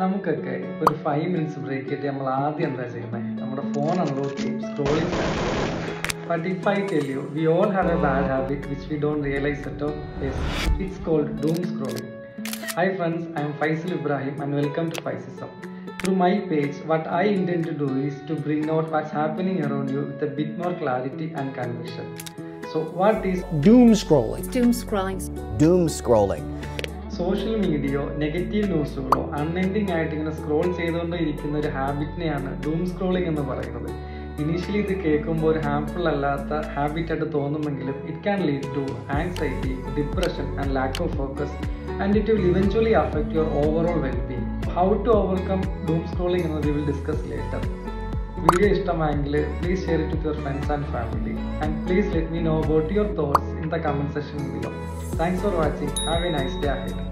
നമുക്കൊക്കെ ഒരു five minutes break കിട്ടി നമ്മൾ ആദ്യം എന്താ ചെയ്യുന്നത് നമ്മുടെ ഫോൺ അൺലോക്ക് ചെയ്യും scrolling But if I tell you, we all have a bad habit which we don't realize at all. Yes, it's called doom scrolling. Hi friends, I am Faisal Ibrahim and welcome to Faisism. Through my page, what I intend to do is to bring out what's happening around you with a bit more clarity and conviction. So, what is Doom scrolling. doom scrolling Doom scrolling. Social മീഡിയയോ negative ന്യൂസുകളോ unending ആയിട്ട് ഇങ്ങനെ scroll ചെയ്തുകൊണ്ട് ഇരിക്കുന്ന ഒരു ഹാബിറ്റിനെയാണ് dome scrolling എന്ന് പറയുന്നത്. Initially ഇത് കേൾക്കുമ്പോൾ ഒരു ഹാംഫുൾ അല്ലാത്ത ഹാബിറ്റ് ആയിട്ട് തോന്നുമെങ്കിലും it can lead to anxiety depression and lack of focus and it will eventually affect your overall wellbeing how to overcome doom scrolling എന്നത് വിൽ ഡിസ്കസ് ലേറ്റർ വീഡിയോ ഇഷ്ടമായെങ്കിൽ please share it with your friends and family and please let me know about your thoughts in the comment section below thanks for watching have a nice day ahead